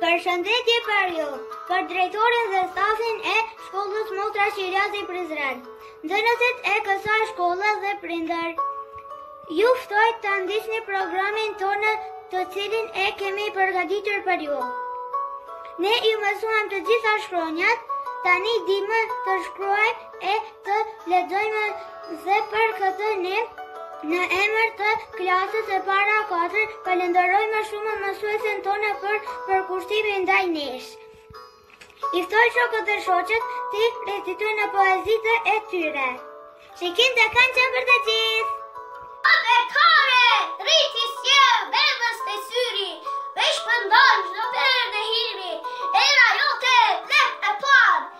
Përshëndetje për ju, për drejtorin dhe stafin e shkollës Motra Qiriazi Prizren, nxënësit e kësaj shkolle dhe prindër, ju ftoj ta ndiqni programin tonë të cilin e kemi përgaditur për ju. Ne i mësuam të gjitha shkronjat, tani dimë të shkruaj e të lexojmë dhe për këtë ne në emër të klasës e para 4 falënderojmë shumë mësuesen tonë për përkushtimin ndaj nesh. I ftoj shokët dhe shoqet t'i recitojnë poezitë e tyre. Shikim të këndshëm për të gjithë! Abetare, rri te zemër, bebëz te syri, veç këndon që në fillim, era jote, fletë e parë,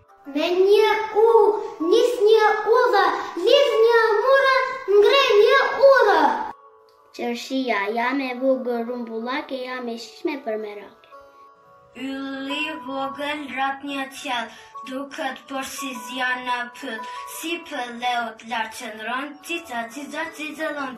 Me një u nis një udhë, nis një mur, ngre një urë. Qershia, jam e vogël rumbullake, jam e shijshme për merak. Yll i vogël lart në qiell, dukesh porsi zjarr në pyll, si mbi dheut lart qëndron, xixa, xixa, xixëllon.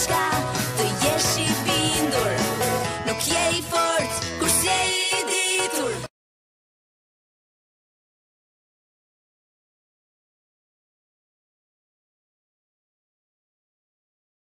Çka të jesh i bindur Nuk je i fort Kur s'je i ditur